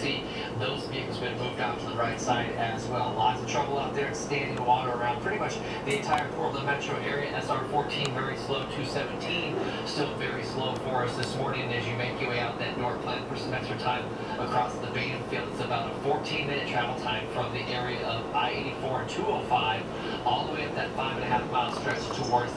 see those vehicles been moved out to the right side as well. Lots of trouble out there. It's standing water around pretty much the entire Portland metro area. SR 14 very slow. 217 still very slow for us this morning as you make your way out that north plan for some extra time across the Badenfield. It's about a 14 minute travel time from the area of I-84 and 205 all the way up that five and a half mile stretch towards